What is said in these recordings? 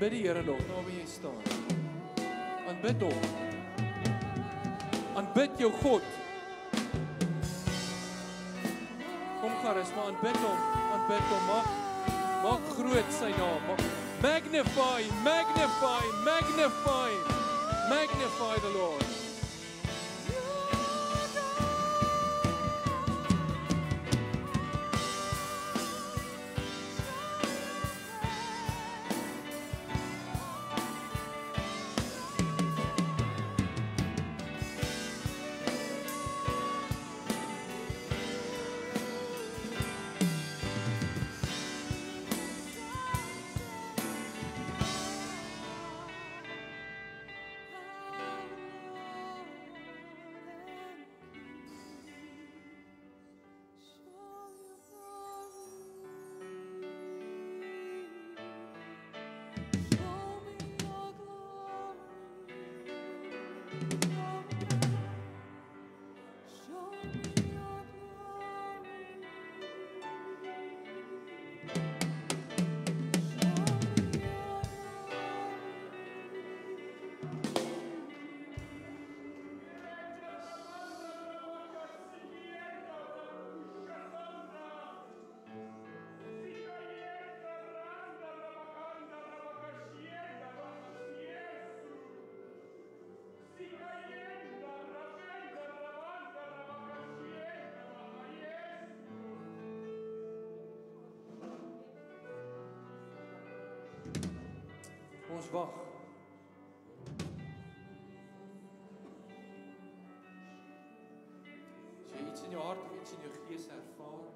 Aanbid die Here nog naby jy staan. Aanbid hom. Aanbid jou God. Kom gerus, maar aanbid hom, aanbid hom. Maak maak groot sy naam. Maak, magnify, magnify, magnify. Magnify the Lord. Wag. As jy iets in jou hart of iets in jou gees ervaar,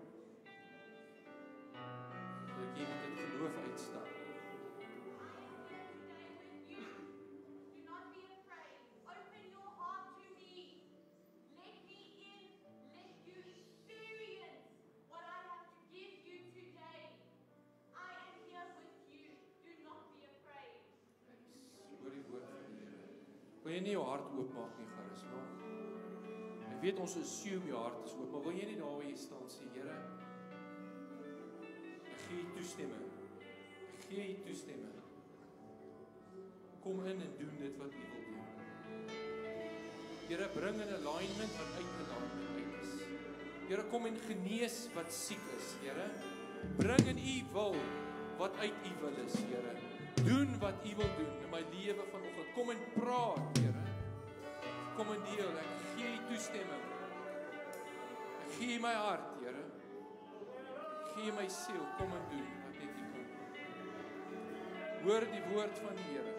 nie jou hart oopmaak nie, Gerus, maar Ek weet ons assume jou hart is oop, maar wil jy nie daar waar jy staan sê, Here, ek gee U toestemming. Ek gee U toestemming. Kom in en doen dit wat U wil doen. Here, bring in alignment wat uit alignment uit is. Here, kom en genees wat siek is, Here. Bring in U wil wat uit U wil is, Here. Doen wat U wil doen in my lewe vanoggend. Kom en praat, Here. Kom en deel. Ek gee U toestemming. Ek gee my hart, Here. Gee my siel. Kom en doen wat net U doen. Hoor die woord van die Here.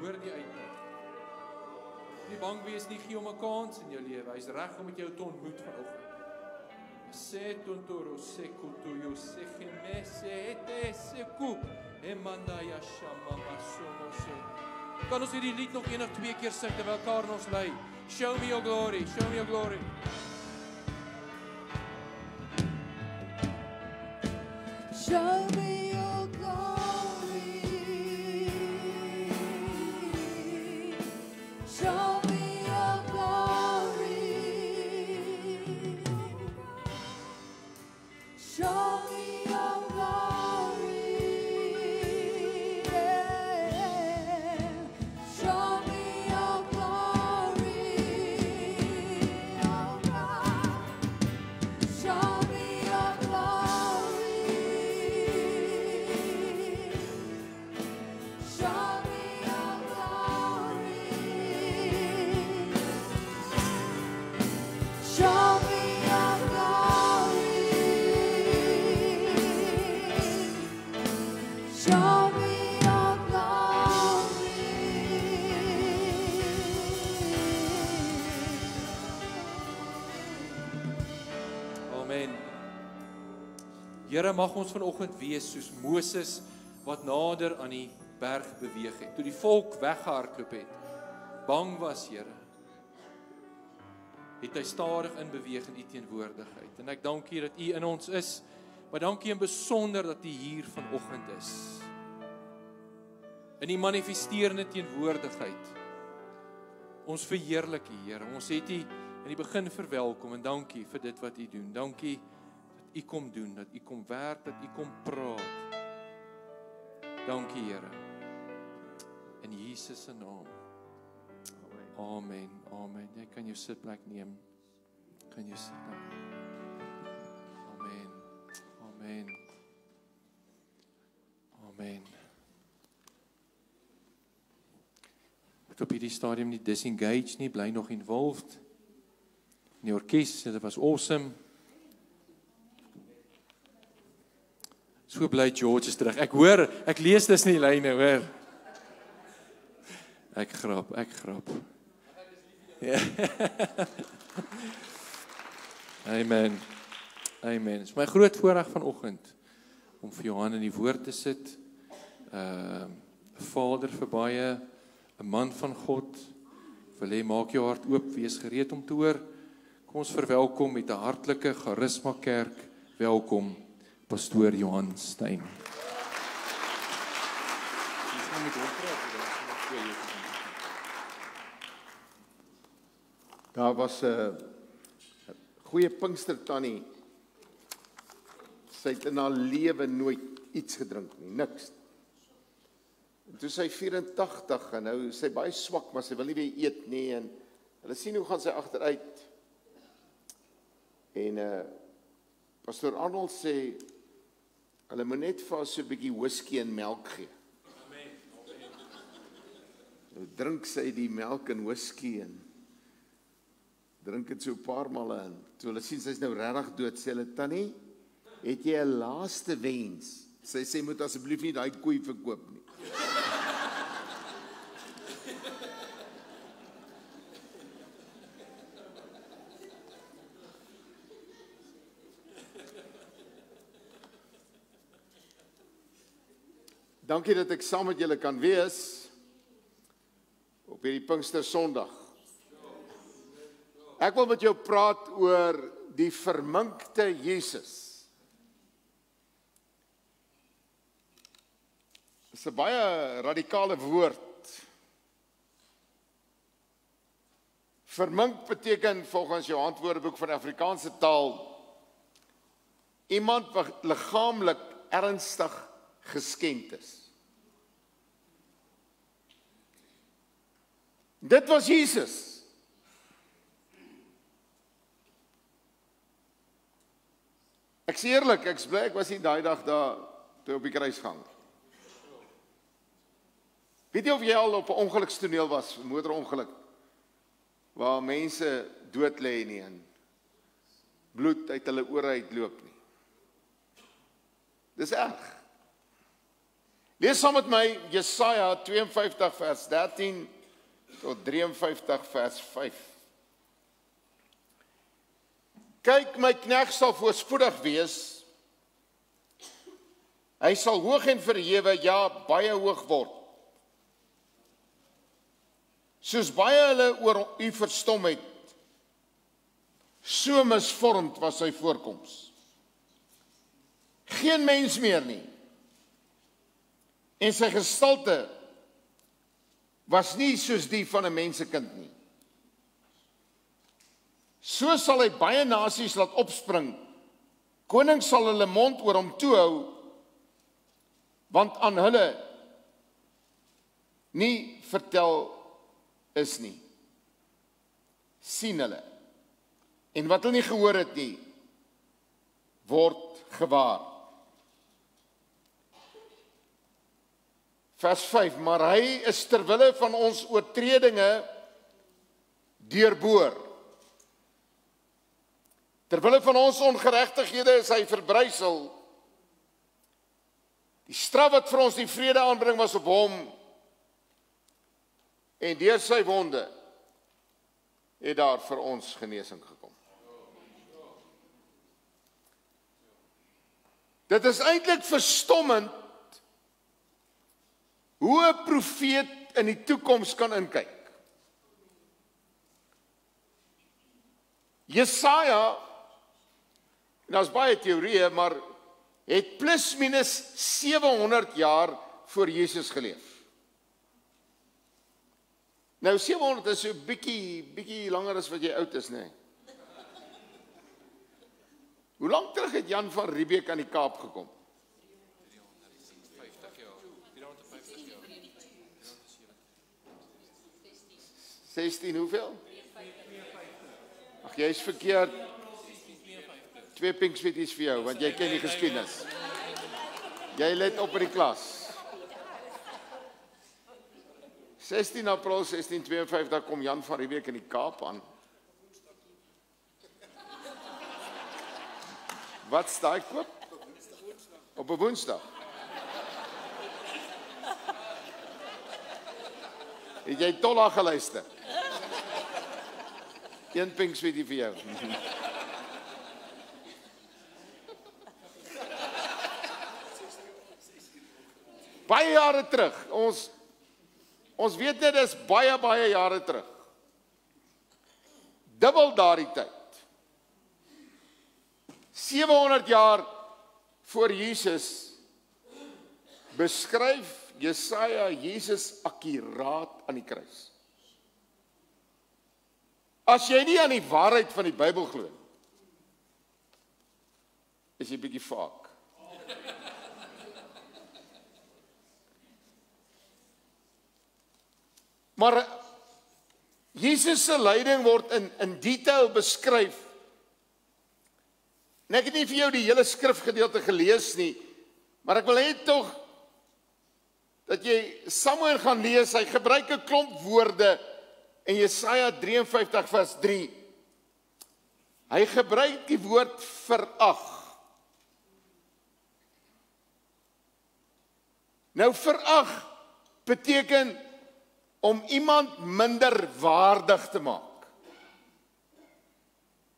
Hoor die uitnodiging. Nie bang wees nie, gee hom 'n kans in jou lewe. Hy's reg om met jou te ontmoet vanoggend. Se tontoro se kutu yo se geme se ete se ku emanda ya shama masomo se. Kan ons hierdie lied nog een of twee keer sing terwyl Karen ons lei? Show me your glory, show me your glory. Show Here mag ons vanoggend wees soos Moses wat nader aan die berg beweeg het. Toe die volk weggehardloop het, bang was, Here. Het hy stadig in beweeg in u teenwoordigheid. En ek dank U dat U in ons is. Maar dankie in besonder dat U hier vanoggend is. In die manifesterende teenwoordigheid. Ons verheerlik U, Here. Ons het U in die begin verwelkom en dankie vir dit wat U doen. Dankie U kom doen, dat U kom werk, dat U kom praat. Dankie Here. In Jesus se naam. Amen. Amen. Jy kan jou sitplek neem. Kan jy sitplek. Amen. Amen. Amen. Ek op hierdie stadium nie disengage nie, bly nog involved. In die orkes, dit was awesome. So bly George is terug. Ek hoor, ek lees dis nie lyne, hoor. Ek grap, ek grap. Ja. Amen. Amen. Dit is my groot voorreg vanoggend om vir Johan in die woord te sit. Ehm uh, vader vir baie, 'n man van God. Wil hê maak jou hart oop, wees gereed om te hoor. Kom ons verwelkom met 'n hartlike Charisma Kerk. Welkom pastoor Johan Stein. Daar was 'n goeie Pinkster tannie. Sy het in haar lewe nooit iets gedrink nie, niks. En toe sy 84 en nou sy baie swak, maar sy wil nie weer eet nie en hulle sien hoe gaan sy agteruit. En uh Pastor Arnold sê hulle moet net vir so 'n bietjie whisky en melk gee. Nou drink sy die melk en whisky en drink dit so 'n paar male in. Toe hulle sien sy's nou regtig dood, sê hulle tannie, het jy 'n laaste wens? Sy sê moet asseblief nie daai koei verkoop nie. Dankie dat ek saam met julle kan wees op hierdie Pinkster Sondag. Ek wil met jou praat oor die verminkte Jesus. Dit is 'n baie radikale woord. Vermink beteken volgens jou antwoordeboek van Afrikaanse taal iemand wat liggaamlik ernstig geskend is. Dit was Jesus. Ek sê eerlik, ek's bly ek was nie daai dag daar toe op die kruis gang. Weet jy of jy al op 'n ongelukstoneel was, motorongeluk waar mense dood lê nie en bloed uit hulle ore uitloop nie. Dis erg. Lees saam met my Jesaja 52 vers 13 tot 53 vers 5. Kyk, my knegg sal voorspoedig wees. Hy sal hoog en verhewe, ja, baie hoog word. Soos baie hulle oor u verstom het, so misvormd was sy voorkoms. Geen mens meer nie. En sy gestalte was nie soos die van 'n mensekind nie. So sal hy baie nasies laat opspring. Konings sal hulle mond oor hom toe hou want aan hulle nie vertel is nie. sien hulle. En wat hulle nie gehoor het nie word gewaar. Vers 5: Maar hy is ter wille van ons oortredinge deurboor. Ter wille van ons ongeregtighede is hy verbrysel. Die straf wat vir ons die vrede aanbring was op hom en deur sy wonde het daar vir ons genesing gekom. Dit is eintlik verstommend hoe 'n profeet in die toekoms kan inkyk. Jesaja en daar's baie teorieë, maar het plus minus 700 jaar voor Jesus geleef. Nou 700 is so bietjie bietjie langer as wat jy oud is, nê? Nee. Hoe lank terug het Jan van Riebeeck aan die Kaap gekom? 50 jaar. 16 hoeveel? Ag jy's verkeerd. Twee pink sweeties vir jou want jy ken die geskiedenis. Jy let op in die klas. 16 April 1652 kom Jan van Riebeeck in die Kaap aan. Wat staan koop? Op 'n Woensdag. Het jy tolla geluister? Een pink sweetie vir jou. baie jare terug. Ons ons weet net dis baie baie jare terug. Dubbel daardie tyd. 700 jaar voor Jesus beskryf Jesaja Jesus akkuraat aan die kruis. As jy nie aan die waarheid van die Bybel glo nie, is jy bietjie vaak. Maar Jesus se lyding word in in detail beskryf. En ek het nie vir jou die hele skrifgedeelte gelees nie, maar ek wil hê tog dat jy Samuel gaan lees. Hy gebruik 'n klomp woorde in Jesaja 53 vers 3. Hy gebruik die woord verag. Nou verag beteken om iemand minder waardig te maak.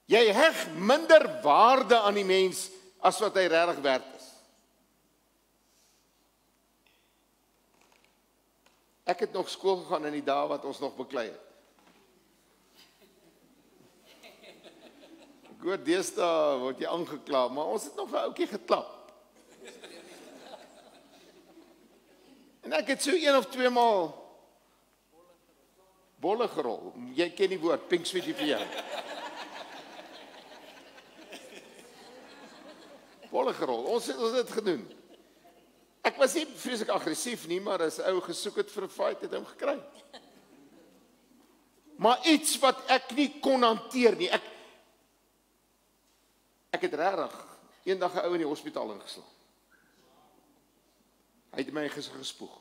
Jy heg minder waarde aan die mens as wat hy regtig werd is. Ek het nog skool gegaan in die dae wat ons nog beklei het. Hoor deesdae word jy aangekla, maar ons het nog 'n ouetjie geklap. En ek het so een of twee maal bolle gerol. Jy ken die woord pink sweetie vir jou. Bolle gerol. Ons het ons het dit gedoen. Ek was nie vreeslik aggressief nie, maar as ou gesoek het vir 'n fight het hom gekry. Maar iets wat ek nie kon hanteer nie. Ek ek het regtig eendag 'n ou in die hospitaal ingeslaan. Hy het my gesig gespoeg.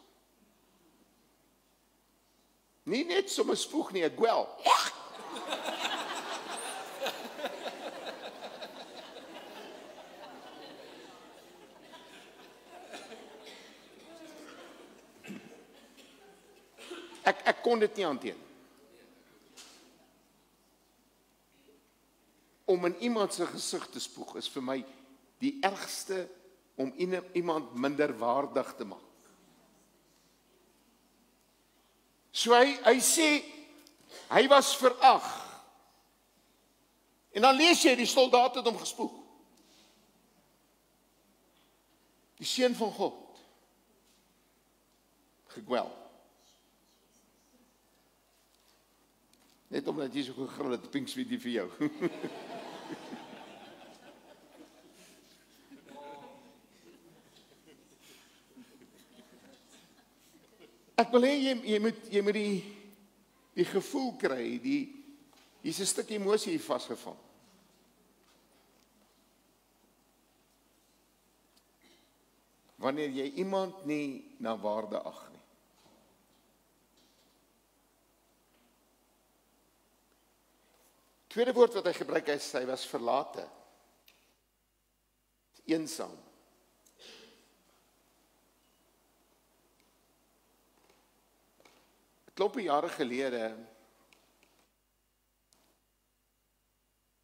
Nie net sommer spoeg nie, ek gwel. Ek ek kon dit nie hanteer nie. Om in iemand se gesig te spoeg is vir my die ergste om iemand minderwaardig te maak. So hy hy sê hy was verag. En dan lees jy die soldaat het hom gespoeg. Die seun van God. Gegwel. Net omdat jy so gegrill het, pink sweetie vir jou. Ek wil hê jy jy moet jy moet die die gevoel kry, die hier's 'n stuk emosie hier vasgevang. Wanneer jy iemand nie na waarde ag nie. Tweede woord wat hy gebruik is hy was verlate. Eensaam. Klompe jare gelede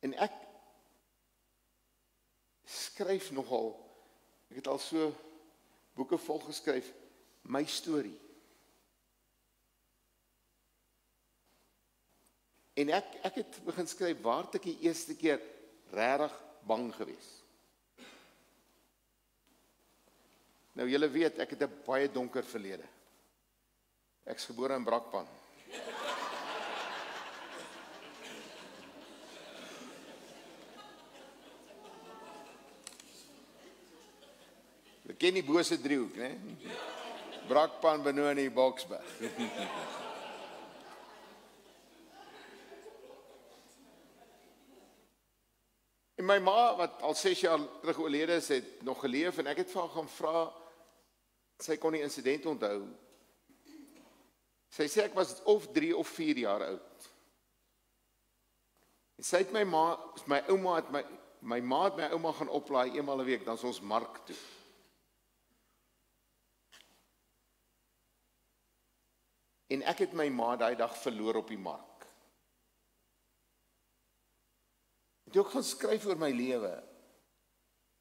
en ek skryf nogal ek het al so boeke vol geskryf my storie en ek ek het begin skryf waar ek die eerste keer regtig bang gewees? Nou julle weet ek het 'n baie donker verlede Ek's gebore in Brakpan. Jy ken die bose driehoek, né? Nee? Brakpan, Benoni, Boksburg. En my ma wat al 6 jaar terug oorlede is, het nog geleef en ek het vir haar gaan vra sy kon die insident onthou Sy sê ek was of 3 of 4 jaar oud. En sy het my ma, my ouma het my my ma het my ouma gaan oplaai eenmal 'n week dan is ons mark toe. En ek het my ma daai dag verloor op die mark. Ek gaan skryf oor my lewe,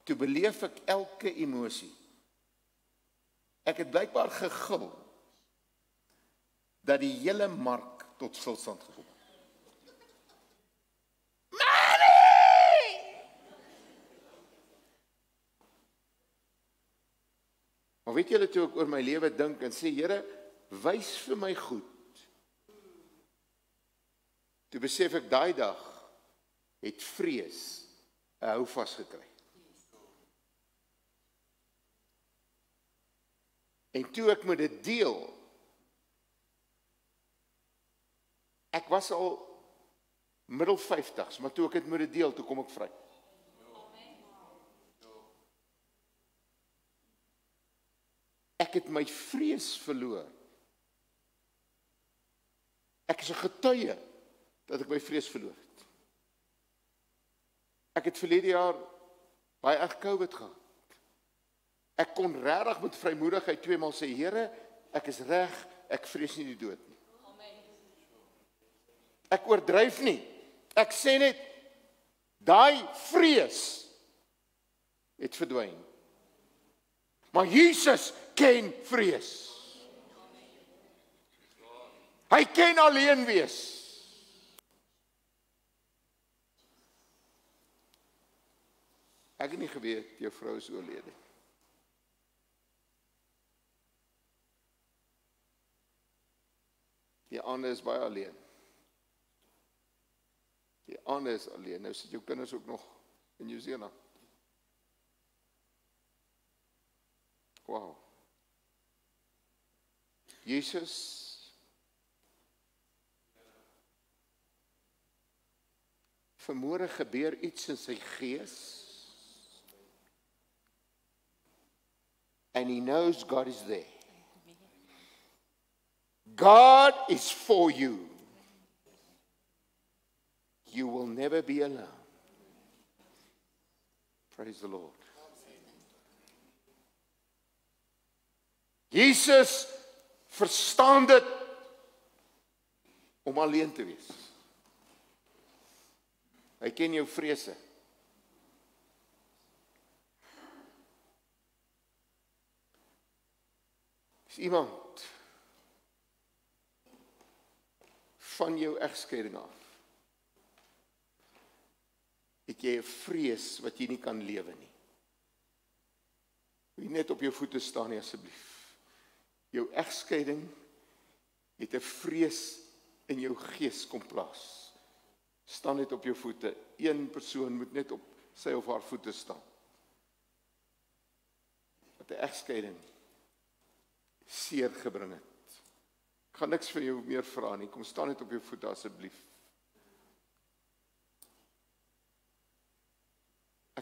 toe beleef ek elke emosie. Ek het blykbaar gegil dat die hele mark tot stilstand gekom het. Maar weet julle toe ek oor my lewe dink en sê Here, wys vir my goed. Toe besef ek daai dag het vrees 'n hou vasgekry. En toe ek met dit deel Ek was al middel 50s, maar toe ek dit dit deel, toe kom ek vry. Ek het my vrees verloor. Ek is 'n getuie dat ek my vrees verloor het. Ek het verlede jaar baie erg COVID gehad. Ek kon regtig met vrymoedigheid twee maal sê Here, ek is reg, ek vrees nie die dood nie. Ek oordryf nie. Ek sê net daai vrees het verdwyn. Maar Jesus ken vrees. Hy ken alleen wees. Ek het nie geweet jou vrou is oorlede. Die ander is baie alleen. Die ander is alleen. Nou sit jou kinders ook nog in Nieu-Seeland. Wow. Jesus Vermoere gebeur iets in sy gees. And he knows God is there. God is for you. You will never be alone. Praise the Lord. Jesus verstaan dit om alleen te wees. Hy ken jou vrese. Is iemand van jou egskeiding af? Het jy 'n vrees wat jy nie kan lewe nie? Wie net op jou voete staan nie asseblief. Jou egskeiding het 'n vrees in jou gees kom plaas. Staan net op jou voete. Een persoon moet net op sy of haar voete staan. Wat 'n egskeiding seer gebring het. Ek gaan niks vir jou meer vra nie. Kom staan net op jou voete asseblief.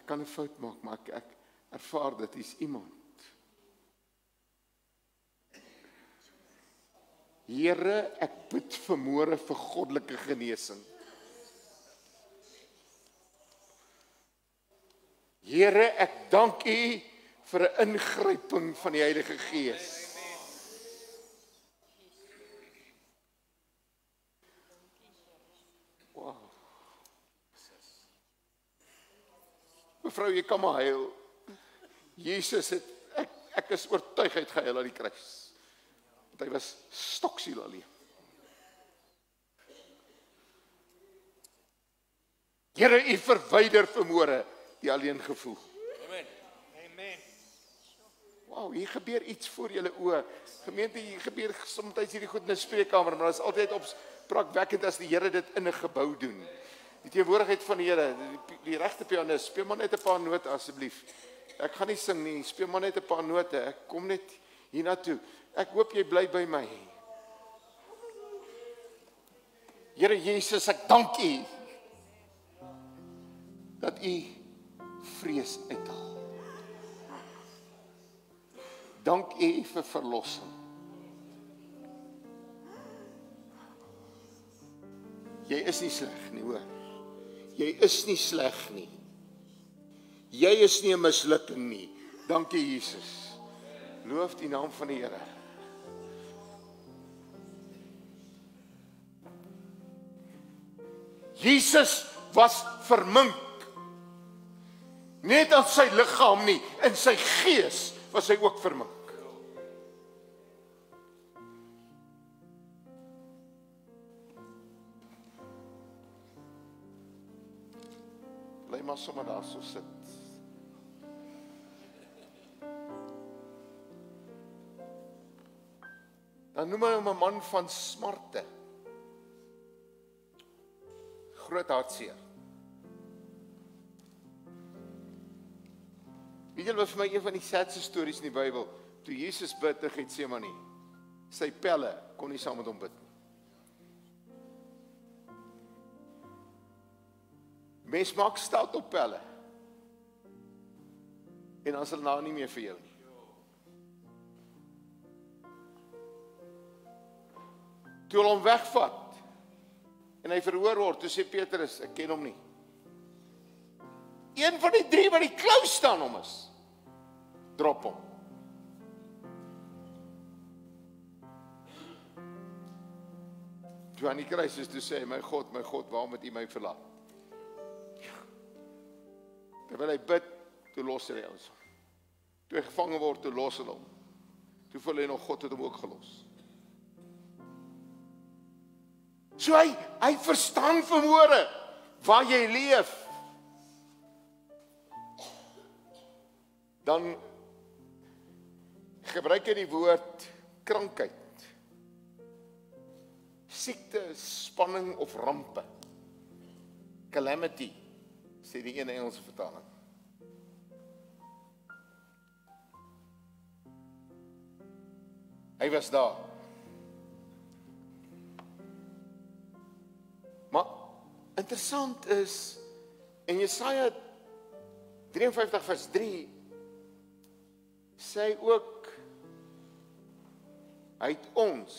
Kan 'n fout maak, maar ek ek ervaar dit is iemand. Here, ek bid vermoere vir goddelike genesing. Here, ek dank U vir 'n ingryping van die Heilige Gees. Wow. Mevrou, jy kan maar huil. Jesus het ek ek is oortuig hy het gehuil aan die kruis. Want hy was stoksiel alleen. Here, U verwyder vermoere die alleen gevoel. Wow, hier gebeur iets voor julle oë. Gemeente, hier gebeur soms hierdie goed in 'n spreekkamer, maar dit is altyd op prakwekkend as die Here dit in 'n gebou doen. Die teenwoordigheid van die Here, die, die regte pianis, speel maar net 'n paar note asseblief. Ek gaan nie sing nie, speel maar net 'n paar note. Ek kom net hiernatoe. Ek hoop jy bly by my. Here Jesus, ek dank U dat U vrees uithaal. Dank U vir verlossing. Jy is nie sleg nie, hoor. Jy is nie sleg nie. Jy is nie 'n mislukking nie. Dankie Jesus. Loof die naam van die Here. Jesus was vermink. Net aan sy liggaam nie, in sy gees was hy ook vermink. Maar sommer daar so sit. Dan noem hy hom 'n man van smarte. Groot hartseer. Julle wat vir my een van die sadste stories in die Bybel, toe Jesus bid in Getsemane. Sy pelle kon nie saam met hom bid nie. Mens maak stout op pelle. En dan is hulle nou nie meer vir jou nie. Toe hulle hom wegvat en hy verhoor word, toe sê Petrus, ek ken hom nie. Een van die drie wat die klou staan hom is. Drop hom. Kruis is toe sê my God, my God, waarom het U my verlaat? Terwyl hy bid, toe los hy ons. Toe hy gevange word, toe los hulle hom. Toe voel hy nog God het hom ook gelos. So hy hy verstaan vermoere waar jy leef. Dan gebruik hy die woord krankheid. Siekte, spanning of rampe. Calamity sê die een Engelse vertaling. Hy was daar. Maar interessant is in Jesaja 53 vers 3 sê hy ook hy het ons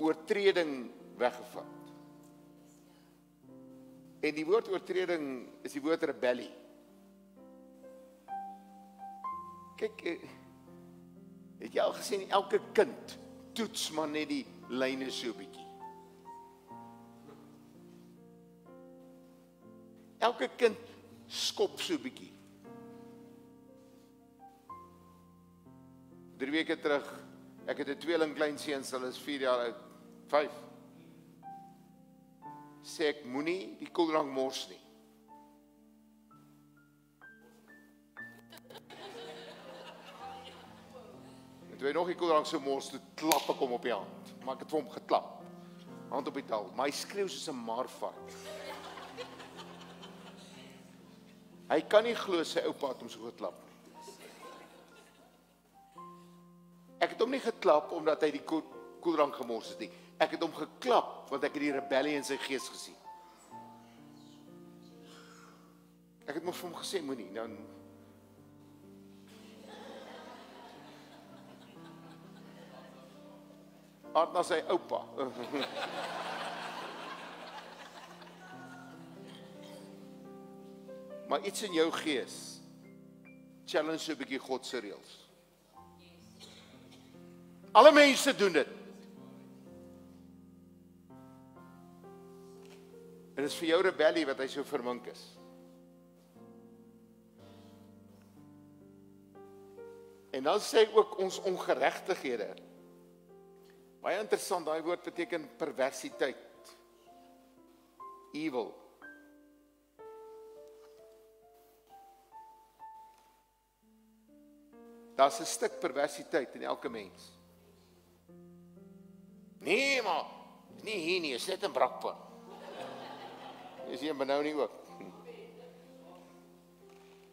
oortreding weggevat. En die woord oortreding is die woord rebellie. Kyk, eh, het jy al gesien elke kind toets maar net die lyne so bietjie. Elke kind skop so bietjie. 3 weke terug, ek het 'n tweeling kleinseuns, hulle is 4 jaar oud, 5 sê ek moenie die koeldrank mors nie. En toe hy nog die koeldrank so mors, toe klap ek hom op die hand. Maar ek het vir hom geklap. Hand op die taal. Hy skreeu soos 'n marvat. Hy kan nie glo sy oupa het hom so geklap nie. Ek het hom nie geklap omdat hy die koel- koeldrank gemors het nie. Ek het hom geklap want ek het die rebellie in sy gees gesien. Ek het mos vir hom gesê moenie dan Aard na sy oupa. maar iets in jou gees challenge so 'n bietjie God se reëls. Alle mense doen dit. En dit is vir jou rebellie wat hy so vermink is. En dan sê ook ons ongeregtighede. Baie interessant, daai woord beteken perversiteit. Evil. Daar's 'n stuk perversiteit in elke mens. Nee, maar nie hier nie, is net 'n brakpan. Is jy benou nie ook?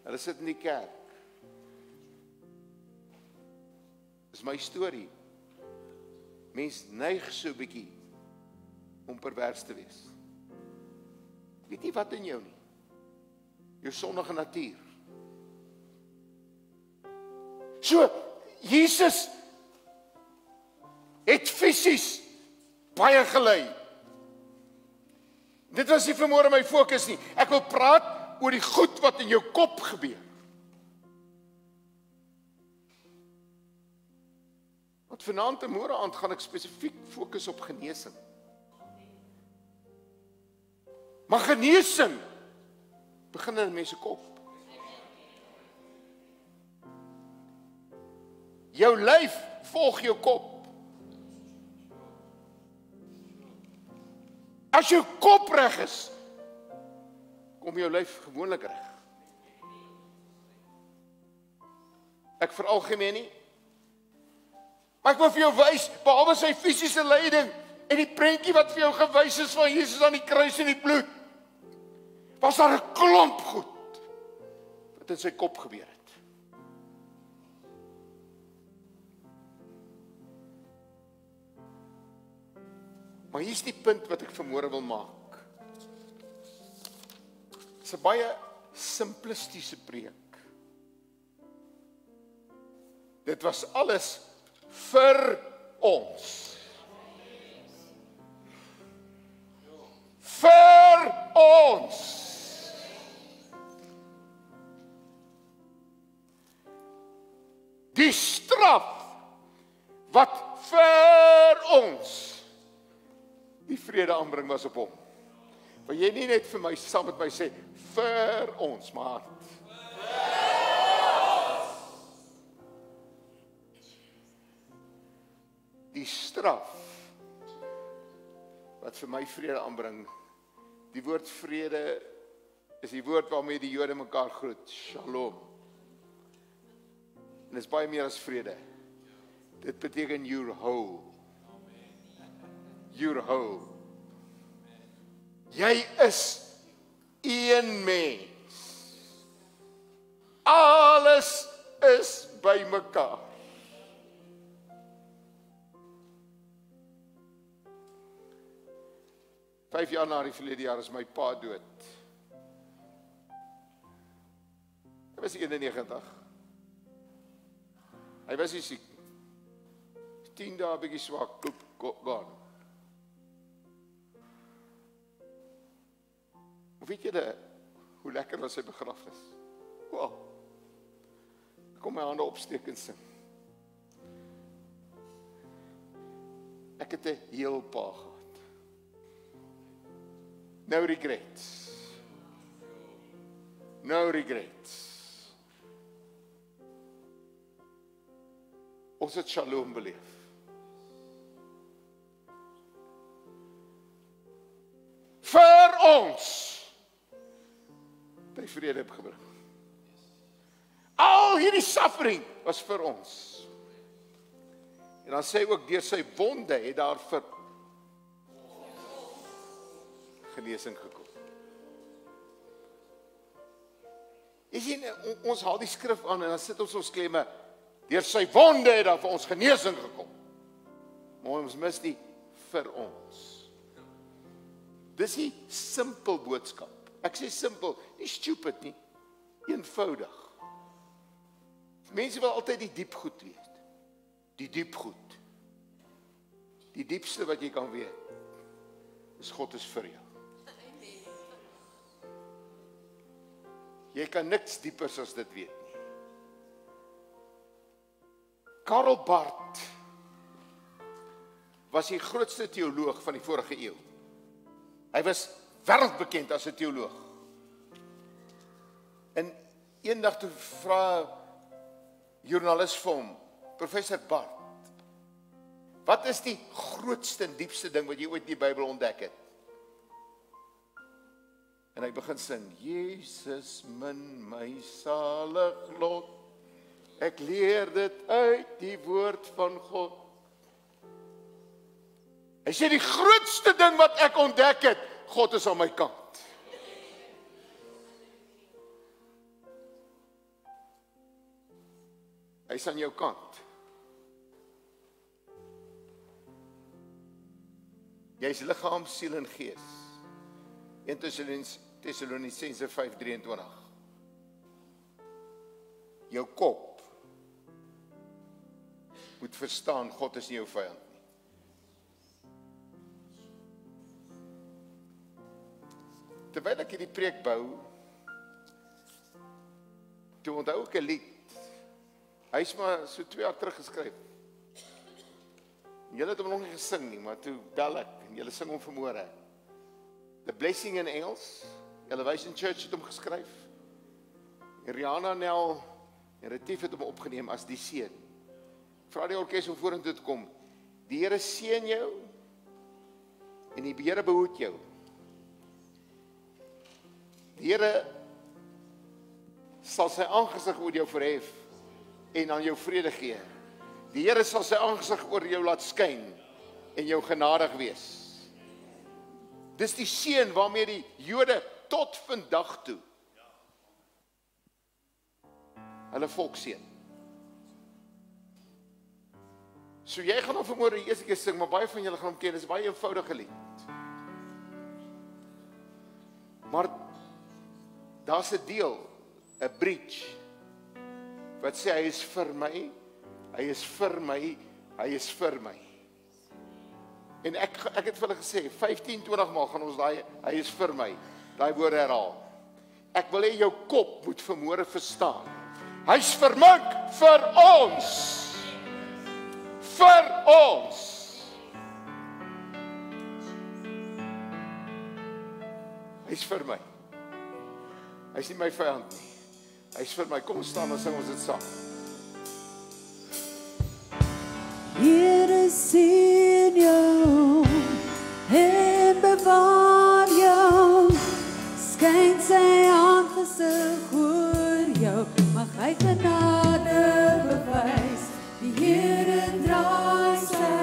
Hulle sit in die kerk. Dis my storie. Mens neig so bietjie om pervers te wees. Weet nie wat in jou nie. Jou sondige natuur. So Jesus het fisies baie gelei. Dit was nie vermoere my fokus nie. Ek wil praat oor die goed wat in jou kop gebeur. Want vanaand en môre aand gaan ek spesifiek fokus op genesing. Maar genesing begin in mense kop. Jou lyf volg jou kop. As jou kop reg is, kom jou lyf gewoonlik reg. Ek veralgemeen nie. Maar ek wil vir jou wys, behalwe sy fisiese lyding en die prentjie wat vir jou gewys is van Jesus aan die kruis en die bloed, was daar 'n klomp goed wat in sy kop gebeur. Maar hier's die punt wat ek vanmôre wil maak. Dit's 'n baie simplistiese preek. Dit was alles vir ons. Vir ons. Die straf wat vir ons die vrede aanbring was op hom. Wil jy nie net vir my saam met my sê vir ons, maar die straf wat vir my vrede aanbring. Die woord vrede is die woord waarmee die Jode mekaar groet. Shalom. En dit is baie meer as vrede. Dit beteken you're whole. You're whole. Jy is een mens. Alles is bymekaar. Vyf jaar na die verlede jaar is my pa dood. Hy was 91. Hy was nie siek. 10 dae bietjie swak, koop gaan. Weet jy de, hoe lekker was sy begrafnis? Wow. Kom my hande opsteek en sing. Ek het 'n heel pa gehad. No regrets. No regrets. Ons het shalom beleef. Vir ons vrede gebring. Al hierdie suffering was vir ons. En dan sê hy ook deur sy wonde het daar vir genesing gekom. Sien on- ons haal die skrif aan en dan sit ons ons klemme deur sy wonde het daar vir ons genesing gekom. Maar ons mis die vir ons. Dis 'n simpel boodskap. Ek sê simpel, nie stupid nie. Eenvoudig. Mense wil altyd die diep goed weet. Die diep goed. Die diepste wat jy kan weet is God is vir jou. Jy kan niks diepers as dit weet nie. Karl Barth was die grootste teoloog van die vorige eeu. Hy was wêreldbekend as 'n teoloog. En eendag toe vra joernalis vir hom, professor Barth, wat is die grootste en diepste ding wat jy ooit in die Bybel ontdek het? En hy begin sing: Jesus min my salig lot. Ek leer dit uit die woord van God. Hy sê die grootste ding wat ek ontdek het, God is aan my kant. Hy's aan jou kant. Jy's liggaam, siel en gees. 1 Tessalonisense 5:23. jou kop moet verstaan God is nie jou vyand Terwyl ek hierdie preek bou, toe onthou ek 'n lied. Hy's maar so 2 jaar terug geskryf. Julle het hom nog nie gesing nie, maar toe bel ek en julle sing hom vanmôre. The Blessing in Engels, Elevation Church het hom geskryf. Rihanna Nel en Retief het hom opgeneem as die seun. Vra die orkes om vorentoe te kom. Die Here seën jou en die Here behoed jou. Die Here sal sy aangesig oor jou verhef en aan jou vrede gee. Die Here sal sy aangesig oor jou laat skyn en jou genadig wees. Dis die seën waarmee die Jode tot vandag toe hulle volk seën. So jy gaan hom vanmôre die eerste keer sing, maar baie van julle gaan hom ken. Dis 'n baie eenvoudige lied. Maar daar's 'n deel, 'n bridge wat sê hy is vir my, hy is vir my, hy is vir my. En ek ek het vir hulle gesê 15 20 maal gaan ons daai hy is vir my. Daai woorde herhaal. Ek wil hê jou kop moet vermoere verstaan. Hy's my, vir ons. Vir ons. Hy's vir my. Hy's nie my vyand nie. Hy's vir my. Kom staan en sing ons dit saam. Here sien jou en bewaar jou skyn sy aangesig oor jou mag hy genade bewys die Here draai sy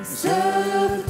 gesig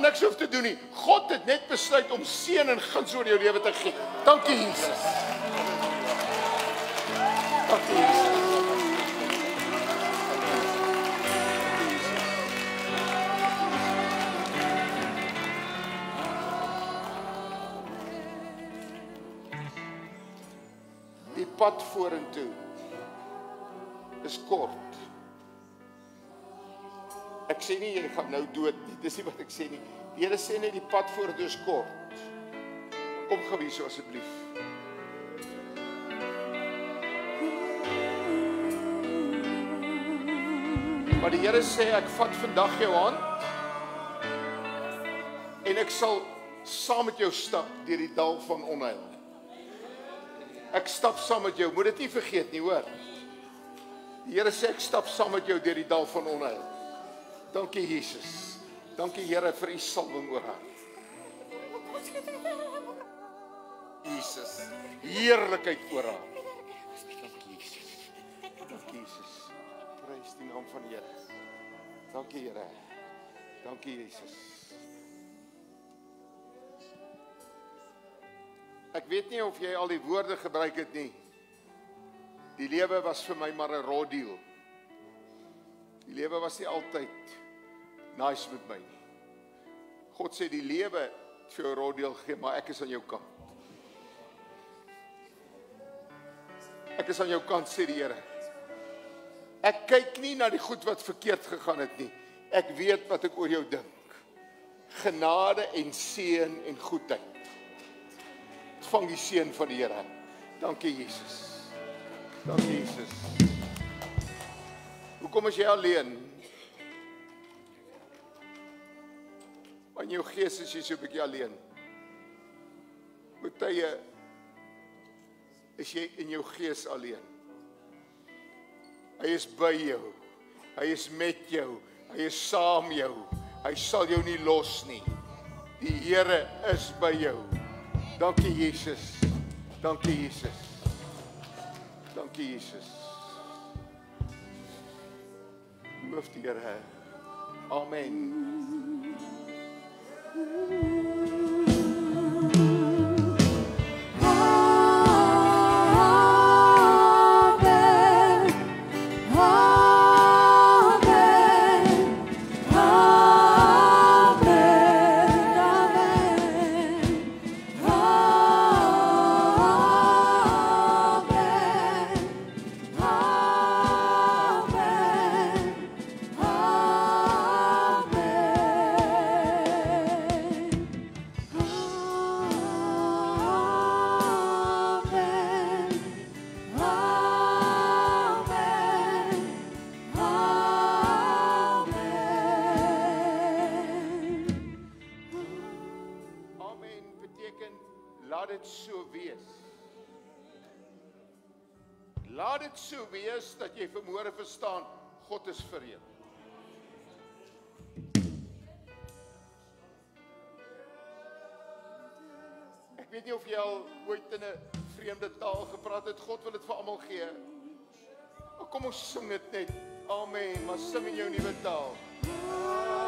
Gaan niks hoef te doen nie. God het net besluit om seën en guns oor jou lewe te gee. Dankie Jesus. Dankie Jesus. Die pad vorentoe is kort. Ek sê nie jy gaan nou dood nie. Dis nie wat ek sê nie. Die Here sê net die pad vorentoe is kort. Kom gou hier so asseblief. Maar die Here sê ek vat vandag jou hand en ek sal saam met jou stap deur die dal van onheil. Ek stap saam met jou. Moet dit nie vergeet nie, hoor. Die Here sê ek stap saam met jou deur die dal van onheil. Dankie Jesus. Dankie Here vir u salwing oor haar. Jesus. Heerlikheid oor haar. Dankie Jesus. Dankie Jesus. Prys die naam van die Here. Dankie Here. Dankie Jesus. Ek weet nie of jy al die woorde gebruik het nie. Die lewe was vir my maar 'n roddeal. Die lewe was nie altyd nice met my nie. God sê die lewe vir jou roddeal gegee, maar ek is aan jou kant. Ek is aan jou kant sê die Here. Ek kyk nie na die goed wat verkeerd gegaan het nie. Ek weet wat ek oor jou dink. Genade en seën en goedheid. Ontvang die seën van die Here. Dankie Jesus. Dankie Jesus. Hoekom is jy alleen? In jou gees is jy so 'n bietjie alleen. Party is jy in jou gees alleen. Hy is by jou. Hy is met jou. Hy is saam jou. Hy sal jou nie los nie. Die Here is by jou. Dankie Jesus. Dankie Jesus. Dankie Jesus. Loof die Here. Amen. Ooh. jy vanmôre verstaan, God is vir jou. Ek weet nie of jy al ooit in 'n vreemde taal gepraat het. God wil dit vir almal gee. Maar kom ons sing dit net. Amen. Maar sing in jou nuwe taal. Amen.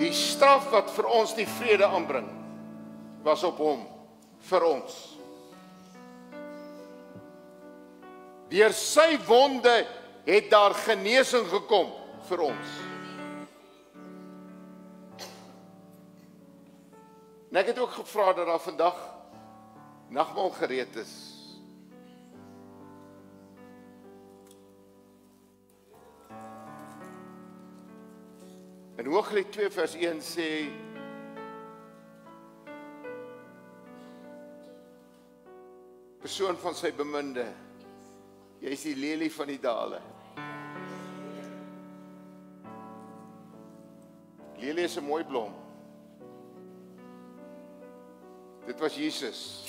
Die straf wat vir ons die vrede aanbring was op hom vir ons. Deur sy wonde het daar genesing gekom vir ons. En ek het ook gevra dat daar vandag nagmaal gereed is In Hooglied 2 vers 1 sê persoon van sy beminde jy's die lelie van die dale. Lelie is 'n mooi blom. Dit was Jesus.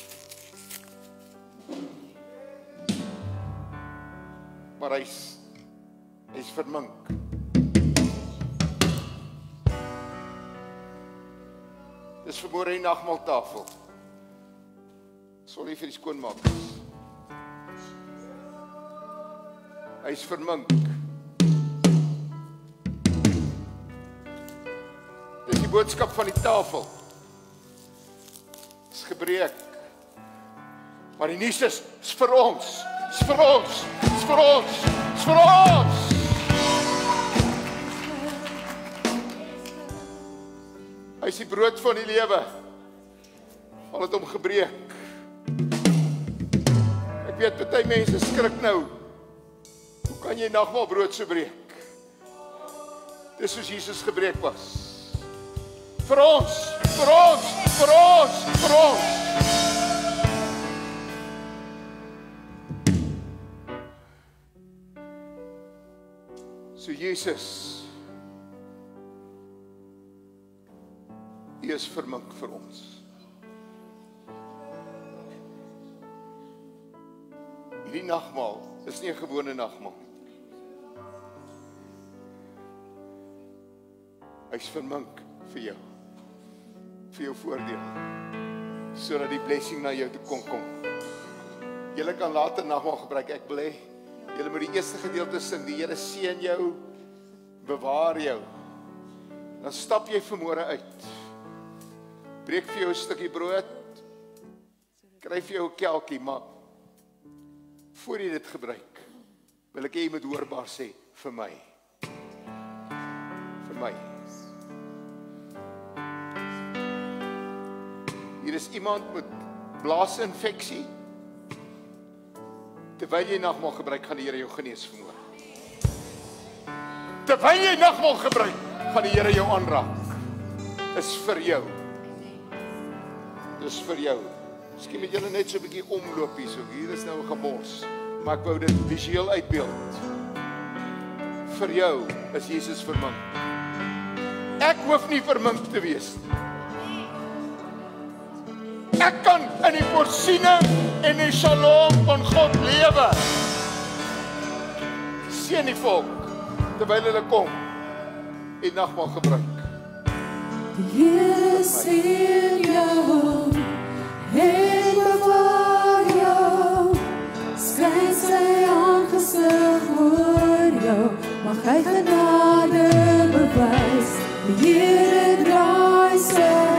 Maar hy's hy's vermink. Dis vermoere die nagmaaltafel. Sorry vir die skoonmaakers. Hy's vermink. Dis die boodskap van die tafel. Dis gebreek. Maar die nuus is, is vir ons. Dis vir ons. Dis vir ons. Dis vir ons. Hy is die brood van die lewe. Al het hom gebreek. Ek weet baie mense skrik nou. Hoe kan jy nagmaalbrood so breek? Dis soos Jesus gebreek was. Vir ons, vir ons, vir ons, vir ons. So Jesus Is vermink vir ons. Hierdie nagmaal is nie 'n gewone nagmaal nie. Hy's vermink vir jou. vir jou voordeel sodat die blessing na jou toe kon kom. Jy kan later nagmaal gebruik. Ek wil hê jy moet die eerste gedeelte sing. Die Here seën jou, bewaar jou. Dan stap jy vanmôre uit. Breek vir jou 'n stukkie brood. Kry vir jou 'n kelkie, maar voor jy dit gebruik, wil ek hê jy moet hoorbaar sê vir my. Vir my. Hier is iemand met blaasinfeksie. Terwyl jy nagmaal gebruik, gaan die Here jou genees vermoor. Terwyl jy nagmaal gebruik, gaan die Here jou aanraak. Is vir jou. Dis vir jou. Miskien moet julle net so 'n bietjie omloop hier so. Hier is nou 'n gebors, maar ek wou dit visueel uitbeeld. Vir jou is Jesus vermink. Ek hoef nie vermink te wees nie. Ek kan in die voorsiening en die shalom van God lewe. Seën die volk terwyl hulle kom en nagmaal gebruik. Mag hy genade bewys. Die Here draai sy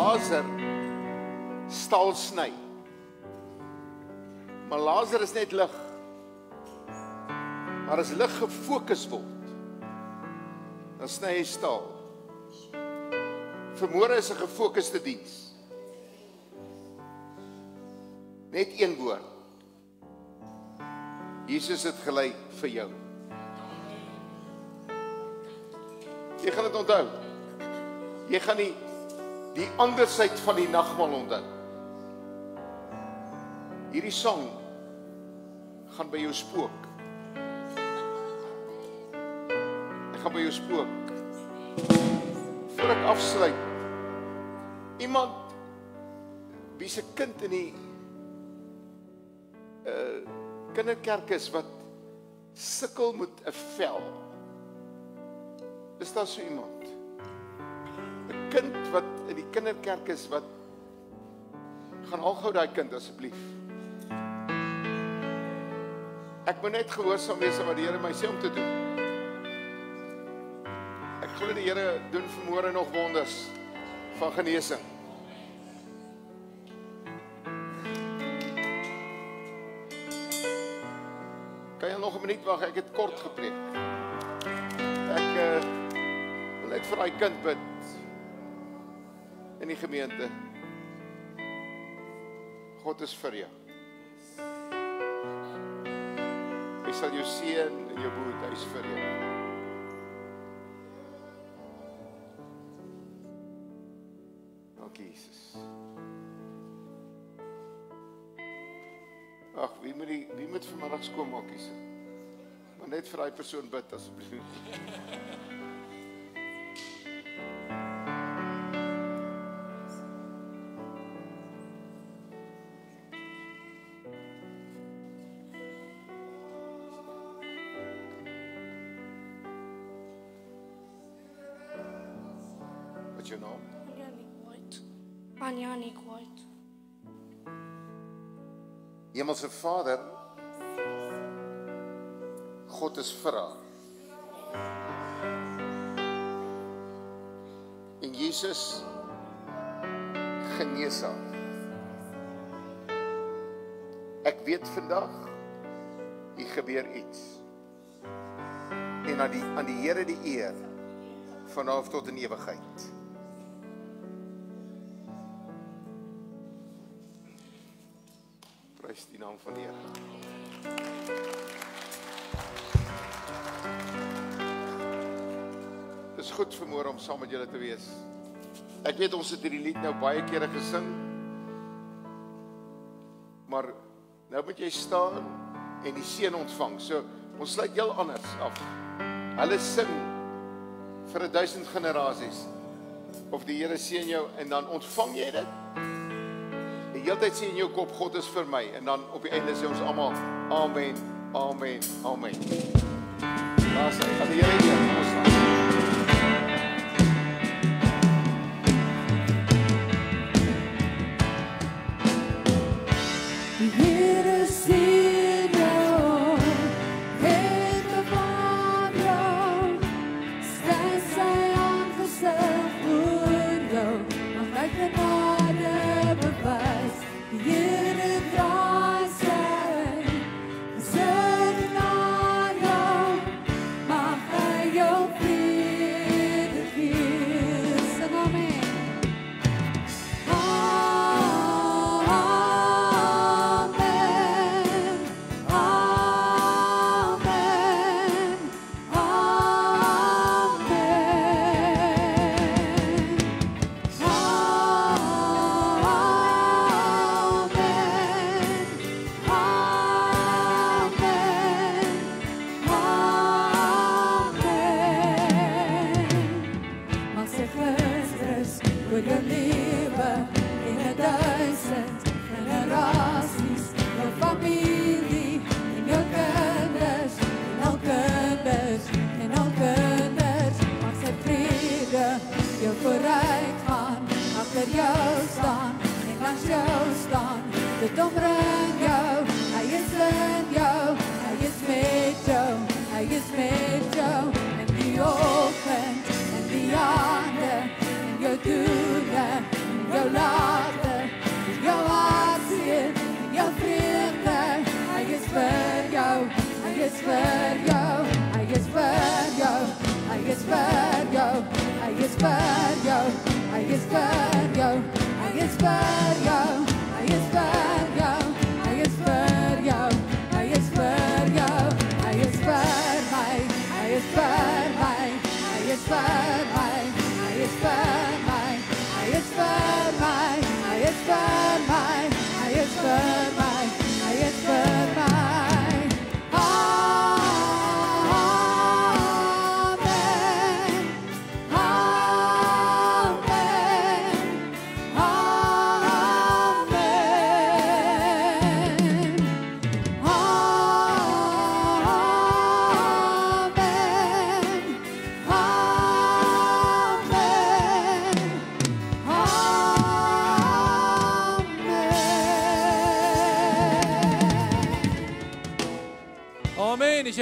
laser staal sny. Maar laser is net lig. Maar as lig gefokus word, dan sny hy staal. Vermoere is 'n gefokusde diens. Net een woord. Jesus het gelei vir jou. Jy gaan dit onthou. Jy gaan nie die ander syd van die nagmaal onthou. Hierdie sang gaan by jou spook. Ek gaan by jou spook. Voor ek afsluit. Iemand wie se kind in die uh kinderkerk is wat sukkel met 'n vel. Is daar so iemand? Kind wat in die kinderkerk is wat gaan haal gou daai kind asseblief. Ek moet net gehoorsaam wees aan wat die Here my sê om te doen. Ek glo die Here doen vermoere nog wonders van genesing. Kan jy nog 'n minuut wag? Ek het kort gepreek. Ek uh, wil net vir daai kind bid in die gemeente. God is vir jou. Hy sal jou seën en jou behoed, hy is vir jou. Dankie Jesus. Ag, wie moet die Wie moet vanmiddag skoonmaak hier? Maar net vir daai persoon bid asseblief. Jou naam? Anjanik White. Anjanik White. Hemelse Vader, God is vir haar. En Jesus genees haar. Ek weet vandag hier gebeur iets. En aan die aan die Here die eer van nou af tot in ewigheid. Van die Here. Dis goed môre om saam met julle te wees. Ek weet ons het hierdie lied nou baie kere gesing. Maar nou moet jy staan en die seën ontvang. So ons sluit heel anders af. Hulle sing vir 'n duisend generasies. Of die Here seën jou en dan ontvang jy dit. Die hele tyd sê in jou kop God is vir my en dan op die einde sê ons almal amen, amen, amen. Daar's hy. Gaan die Here eer. Ons staan.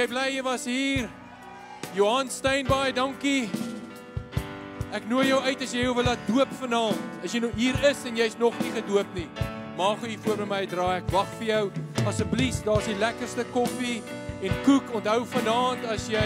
Bly jy was hier? Johan Steinbaai, dankie. Ek nooi jou uit as jy jou wil laat doop vanaand. As jy nou hier is en jy's nog nie gedoop nie, maak gou hier voor by my draai. Ek wag vir jou. Asseblief, daar's die lekkerste koffie en koek. Onthou vanaand as jy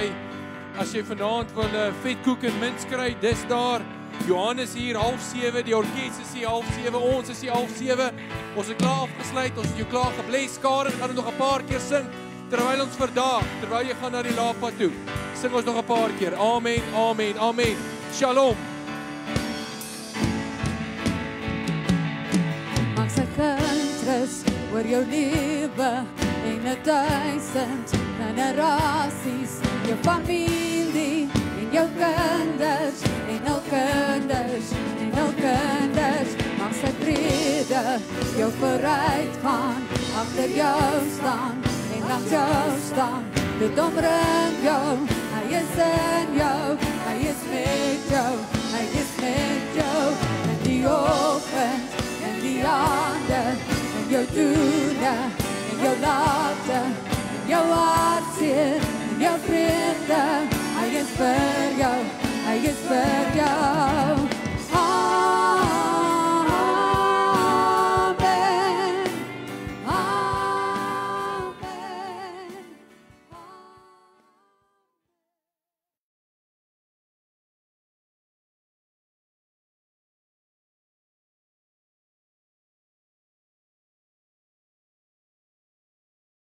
as jy vanaand wil 'n uh, vetkoek en mints kry, dis daar. Johan is hier half 7, die orkes is hier half 7, ons is hier half 7. Ons het klaar afgesluit, ons het jou klaar gebless. Karen gaan nog 'n paar keer sing terwyl ons verdaag, terwyl jy gaan na die laapa toe. Sing ons nog 'n paar keer. Amen. Amen. Amen. Shalom. Sy gunst rus oor jou lewe en en 'n duisend generasies, jou familie en jou kinders en al kinders en al kinders. Mag sy vrede jou vooruit gaan, agter jou staan en langs jou staan. Dit omring jou. Hy is in jou. Hy is met jou. Hy is met jou. En die oggend en die aande en jou doende en jou late en jou hartseer en jou vreugde. Hy is vir jou. Hy is vir jou.